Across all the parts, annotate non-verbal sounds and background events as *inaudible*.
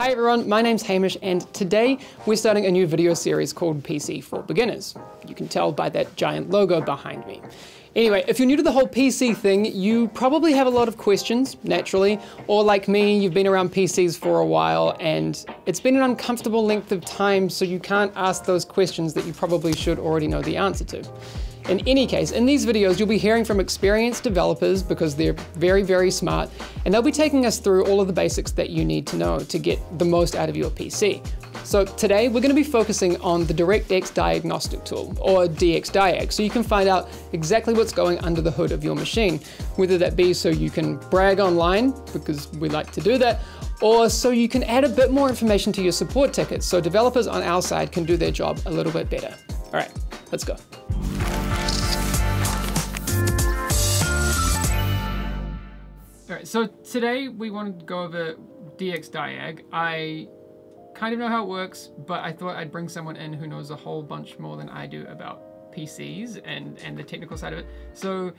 Hi everyone, my name's Hamish and today we're starting a new video series called PC for Beginners. You can tell by that giant logo behind me. Anyway, if you're new to the whole PC thing, you probably have a lot of questions, naturally, or like me, you've been around PCs for a while and it's been an uncomfortable length of time so you can't ask those questions that you probably should already know the answer to. In any case, in these videos, you'll be hearing from experienced developers because they're very, very smart, and they'll be taking us through all of the basics that you need to know to get the most out of your PC. So today, we're gonna be focusing on the DirectX Diagnostic Tool, or DXDiag, so you can find out exactly what's going under the hood of your machine, whether that be so you can brag online, because we like to do that, or so you can add a bit more information to your support tickets so developers on our side can do their job a little bit better. All right, let's go. All right, so today we wanted to go over DXDiag. I kind of know how it works, but I thought I'd bring someone in who knows a whole bunch more than I do about PCs and, and the technical side of it. So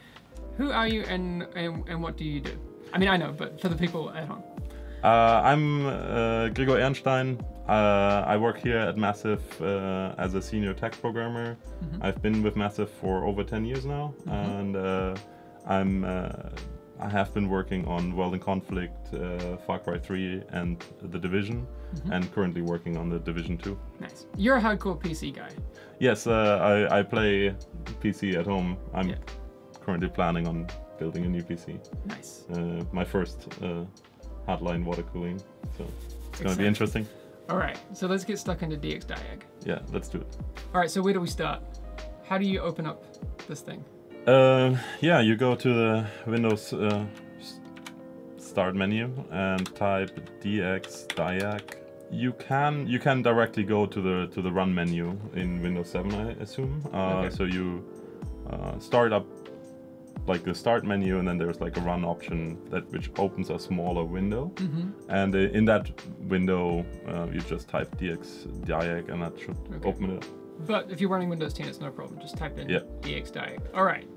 who are you and, and, and what do you do? I mean, I know, but for the people at home. Uh, I'm uh, Gregor Ehrenstein. Uh, I work here at Massive uh, as a senior tech programmer. Mm-hmm. I've been with Massive for over 10 years now, mm-hmm. and uh, I'm uh, I have been working on World in Conflict, uh, Far Cry 3, and The Division, mm-hmm. and currently working on The Division 2. Nice. You're a hardcore PC guy. Yes, uh, I, I play PC at home. I'm yeah. currently planning on building a new PC. Nice. Uh, my first uh, hardline water cooling, so it's going to be interesting. All right, so let's get stuck into DXDiag. Yeah, let's do it. All right, so where do we start? How do you open up this thing? Uh, yeah, you go to the Windows uh, start menu and type dxdiag. You can you can directly go to the to the run menu in Windows 7, I assume. Uh, okay. So you uh, start up like the start menu, and then there's like a run option that which opens a smaller window. Mm-hmm. And uh, in that window, uh, you just type dxdiag, and that should okay. open it. Up. But if you're running Windows 10, it's no problem. Just type in yep. dxdiag. All right,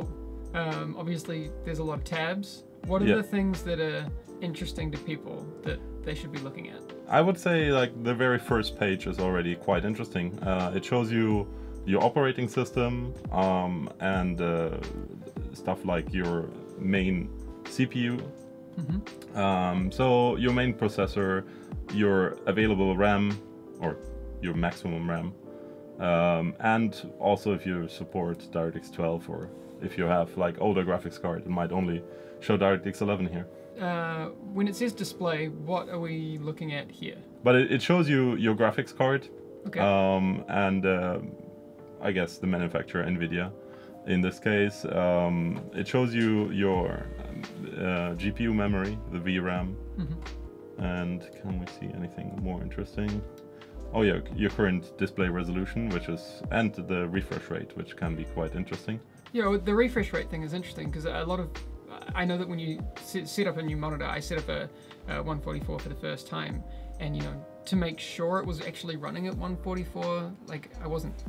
cool. Um, obviously, there's a lot of tabs. What are the things that are interesting to people that they should be looking at? I would say like the very first page is already quite interesting. Uh, it shows you your operating system um, and uh, stuff like your main CPU. Mm-hmm. Um, so your main processor, your available RAM or your maximum RAM. Um, and also if you support DirectX 12 or if you have like older graphics card, it might only show DirectX 11 here. Uh, when it says display, what are we looking at here? But it, it shows you your graphics card. Okay. Um, and uh, I guess the manufacturer NVIDIA. In this case, um, it shows you your uh, GPU memory, the VRAM. Mm-hmm. And can we see anything more interesting? Oh yeah, your current display resolution, which is, and the refresh rate, which can be quite interesting. Yeah, the refresh rate thing is interesting because a lot of, I know that when you set up a new monitor, I set up a, a 144 for the first time, and you know, to make sure it was actually running at 144, like I wasn't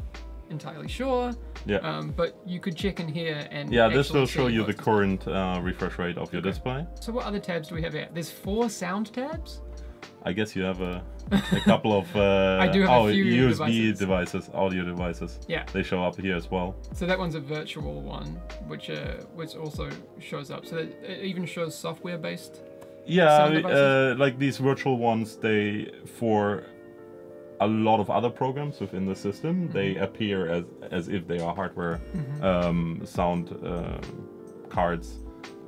entirely sure. Yeah. Um, but you could check in here and. Yeah, this will show you the current uh, refresh rate of your okay. display. So what other tabs do we have here? There's four sound tabs. I guess you have a, *laughs* a couple of uh, I do have oh, a few USB devices. devices. audio devices. Yeah, they show up here as well. So that one's a virtual one, which uh, which also shows up. So it even shows software-based. Yeah, uh, like these virtual ones, they for a lot of other programs within the system, mm-hmm. they appear as as if they are hardware mm-hmm. um, sound uh, cards,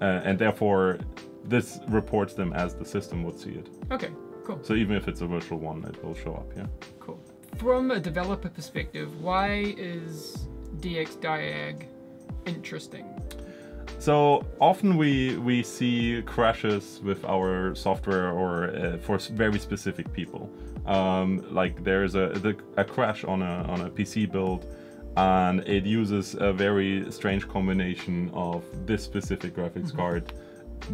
uh, and therefore this reports them as the system would see it. Okay, cool. So even if it's a virtual one, it will show up. Yeah. Cool. From a developer perspective, why is DXDiag interesting? So often we we see crashes with our software or uh, for very specific people. Um, like there's a the, a crash on a on a PC build, and it uses a very strange combination of this specific graphics mm-hmm. card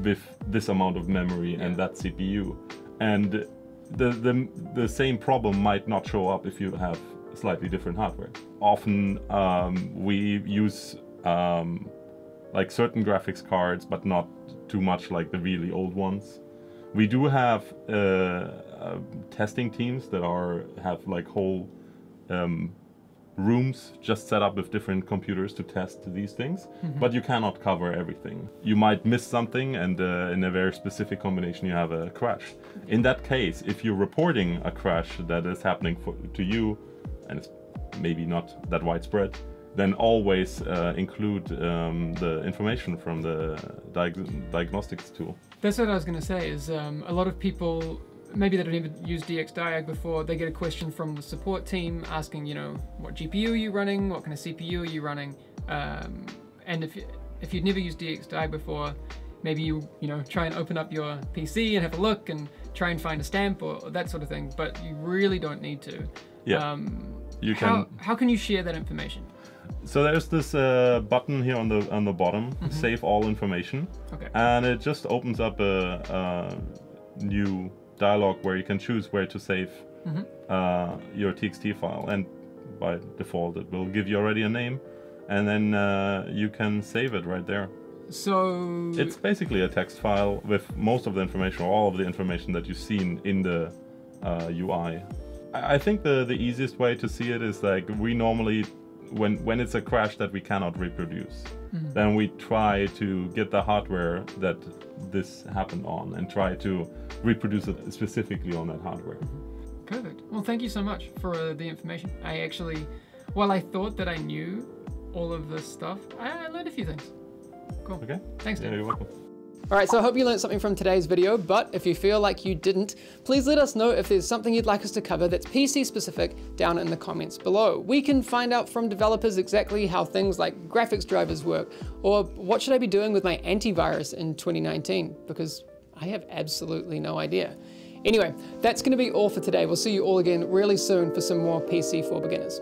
with this amount of memory and that CPU, and the, the the same problem might not show up if you have slightly different hardware. Often um, we use um, like certain graphics cards, but not too much like the really old ones. We do have uh, uh, testing teams that are have like whole um, rooms just set up with different computers to test these things, but you cannot cover everything. You might miss something, and uh, in a very specific combination, you have a crash. In that case, if you're reporting a crash that is happening for, to you, and it's maybe not that widespread, then always uh, include um, the information from the diag- diagnostics tool. That's what I was going to say. Is um, a lot of people maybe they don't even use DXDiag before they get a question from the support team asking, you know, what GPU are you running, what kind of CPU are you running, um, and if if you've never used DXDiag before, maybe you you know try and open up your PC and have a look and try and find a stamp or, or that sort of thing. But you really don't need to. Yeah. Um, You how can how can you share that information? So there's this uh, button here on the on the bottom, save all information, Okay. and it just opens up a, a new dialog where you can choose where to save uh, your TXT file, and by default it will give you already a name, and then uh, you can save it right there. So It's basically a text file with most of the information, or all of the information that you've seen in the uh, UI. I I think the, the easiest way to see it is like we normally, when when it's a crash that we cannot reproduce, then we try to get the hardware that this happened on and try to reproduce it specifically on that hardware. Perfect. Well, thank you so much for uh, the information. I actually, while I thought that I knew all of this stuff, I, I learned a few things. Cool. Okay? Thanks, Yeah, Dan. you're welcome. All right, so I hope you learned something from today's video, but if you feel like you didn't, please let us know if there's something you'd like us to cover that's PC specific down in the comments below. We can find out from developers exactly how things like graphics drivers work, or what should I be doing with my antivirus in 2019, because I have absolutely no idea. Anyway, that's going to be all for today. We'll see you all again really soon for some more PC for beginners.